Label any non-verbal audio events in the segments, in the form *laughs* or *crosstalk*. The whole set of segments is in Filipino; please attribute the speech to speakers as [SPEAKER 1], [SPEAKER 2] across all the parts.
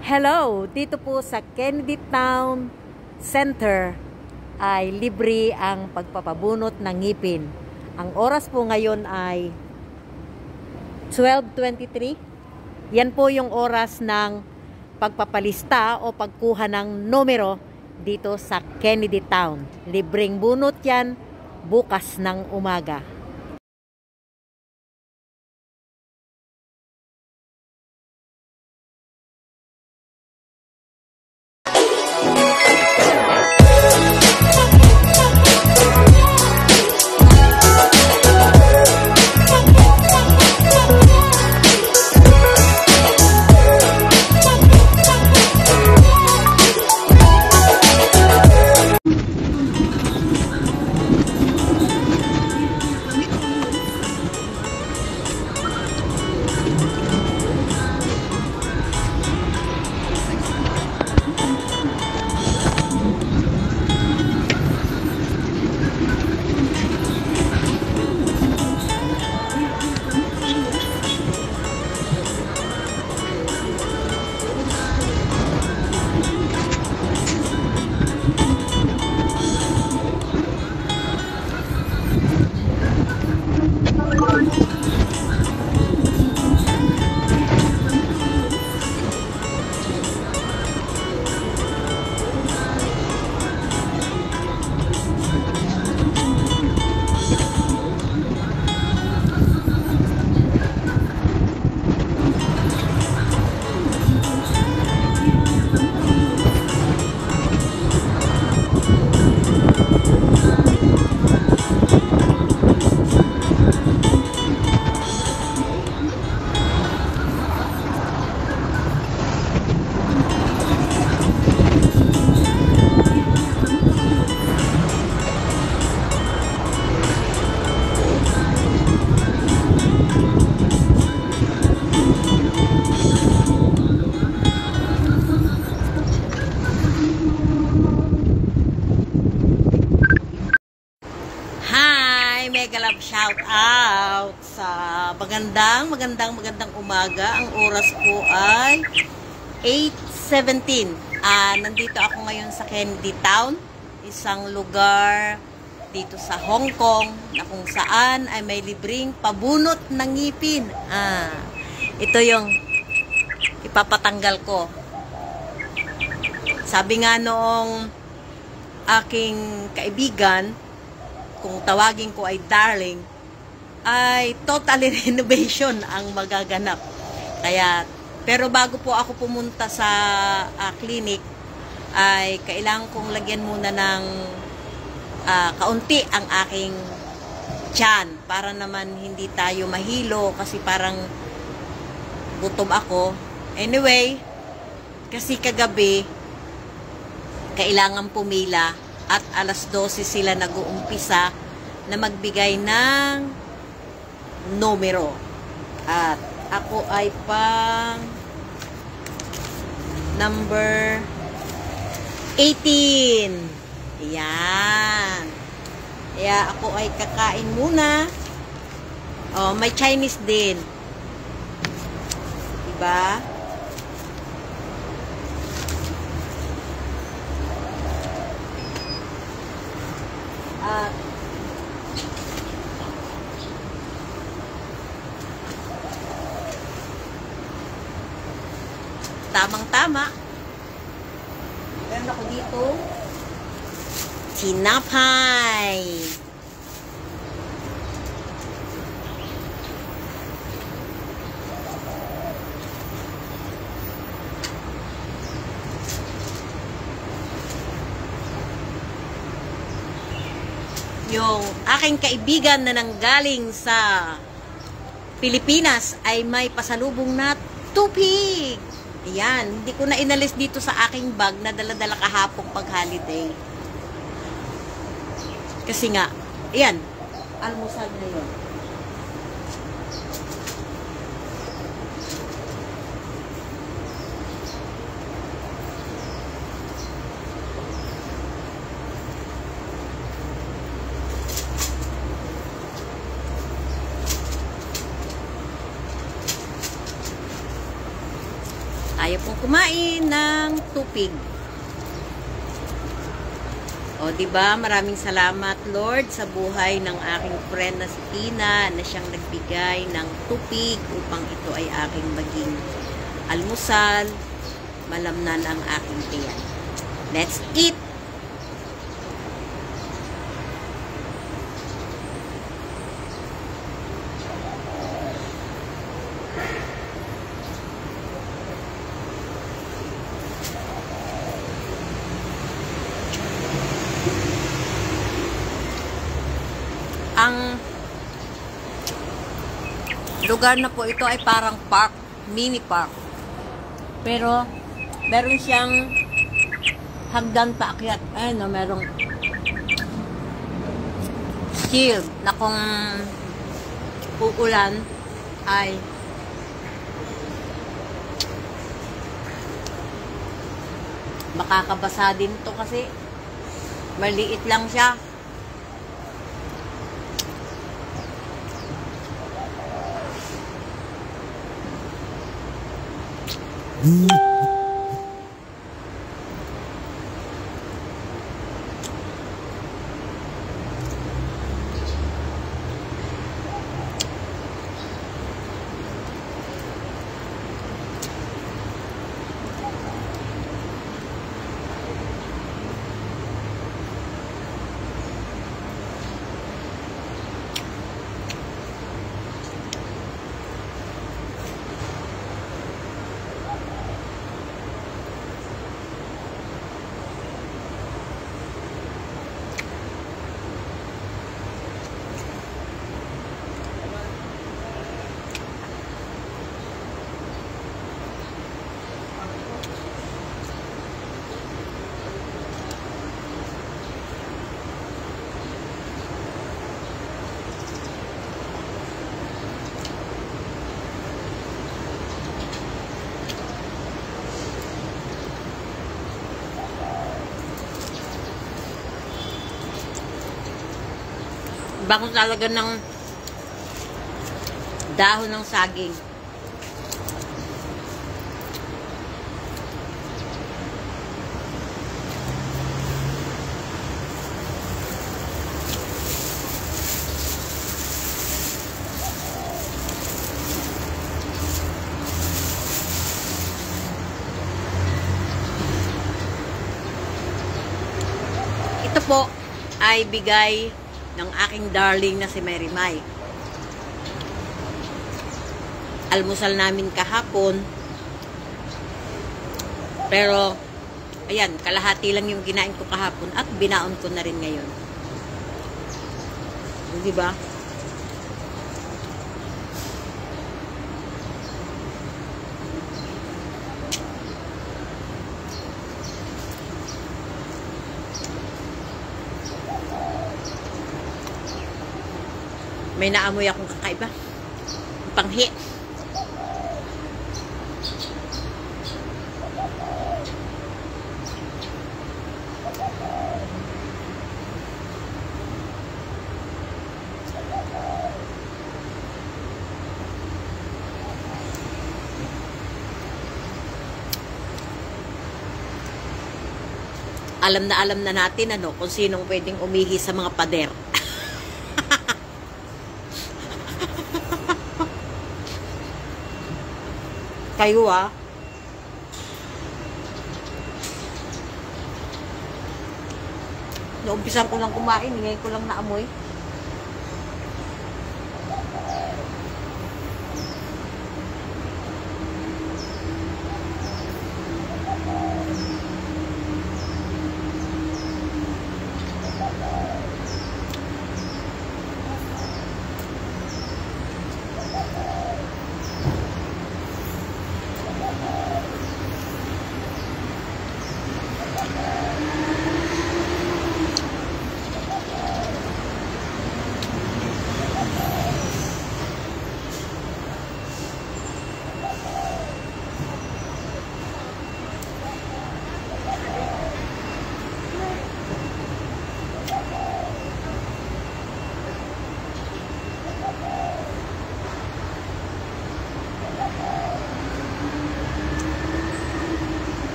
[SPEAKER 1] Hello! Dito po sa Kennedy Town Center ay libre ang pagpapabunot ng ngipin. Ang oras po ngayon ay 12.23. Yan po yung oras ng pagpapalista o pagkuha ng numero dito sa Kennedy Town. Libreng bunot yan bukas ng umaga. Shout out sa magandang, magandang, magandang umaga. Ang oras po ay 8.17. Ah, nandito ako ngayon sa Kennedy Town, isang lugar dito sa Hong Kong na kung saan ay may libreng pabunot ng ngipin. Ah, ito yung ipapatanggal ko. Sabi nga noong aking kaibigan, kung tawagin ko ay darling, ay totally *laughs* renovation ang magaganap. Kaya, pero bago po ako pumunta sa ah, clinic, ay kailangan kong lagyan muna ng ah, kaunti ang aking tiyan para naman hindi tayo mahilo kasi parang gutom ako. Anyway, kasi kagabi, kailangan pumila at alas 12 sila nag-uumpisa na magbigay ng numero. At ako ay pang number 18. Yan. Kaya ako ay kakain muna. Oh, may Chinese din. Diba? At tamang-tama. Meron ako dito. Tinapay. yung aking kaibigan na nanggaling sa Pilipinas ay may pasalubong na tupig. Ayan, hindi ko na inalis dito sa aking bag na dala-dala kahapong pag-holiday. Kasi nga, ayan, almusal na yun. Kumain ng tupig. O, di ba? Maraming salamat, Lord, sa buhay ng aking friend na si Tina na siyang nagbigay ng tupig upang ito ay aking maging almusal, malamnan ang aking tiyan. Let's eat! Ang lugar na po ito ay parang park, mini park. Pero, meron siyang hagdan paakyat. Ayun, no, merong shield na kung uulan ay makakabasa din to kasi maliit lang siya. Mm-hmm. Bango talaga ng dahon ng saging. Ito po ay bigay ng aking darling na si Mary Mai. Almusal namin kahapon. Pero, ayan, kalahati lang yung ginain ko kahapon at binaon ko na rin ngayon. Di ba? May naamoy akong kakaiba. Panghi. Alam na alam na natin ano kung sinong pwedeng umihi sa mga pader. Kayo ah. Naumpisan ko lang kumain, ngayon ko lang naamoy.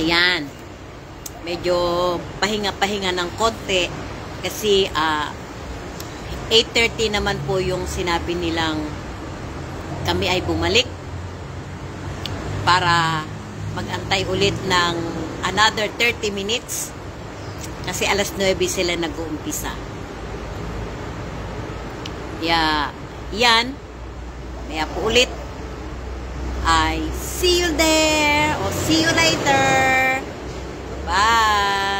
[SPEAKER 1] Ayan. Medyo pahinga-pahinga ng konti kasi ah 8.30 naman po yung sinabi nilang kami ay bumalik para magantay ulit ng another 30 minutes kasi alas 9 sila nag-uumpisa. Yeah, yan. Kaya po ulit I see you there or see you later. Bye.